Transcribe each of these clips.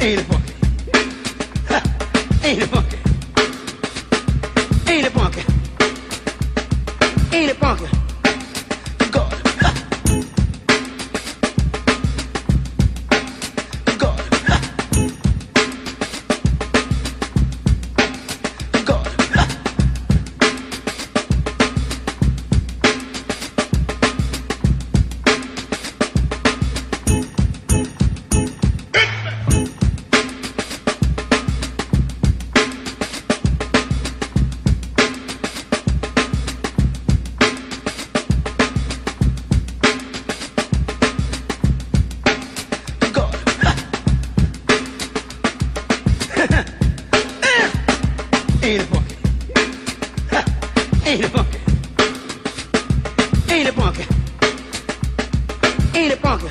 Ain't it funky? Ha, Ain't it funky? Ain't it funky? Ain't it funky? Ain't a punk. Ain't a punk. Ain't a punk. Ain't a punk.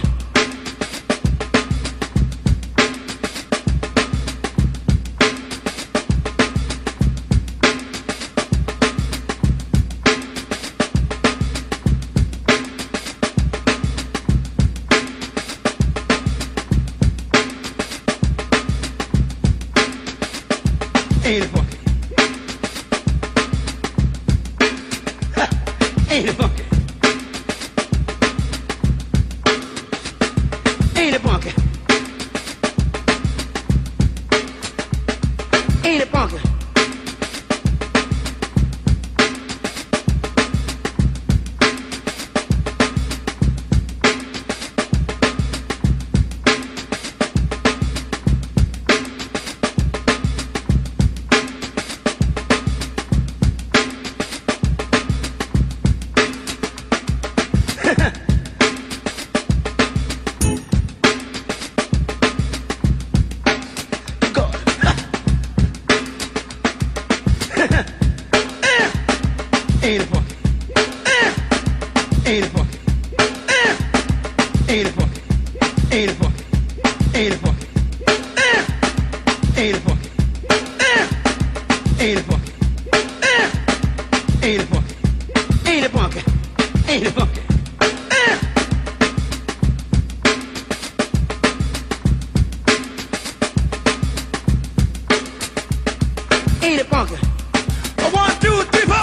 Ain't a punk. Ain't it funky? Ain't it funky? Ain't it funky? Eight o'clock. Eight o'clock. Eight o'clock. Eight o'clock. Eight o'clock. Eight o'clock. Eight o'clock. Eight o'clock. Eight o'clock. Eight o'clock. Eight o'clock. One, two, three, four.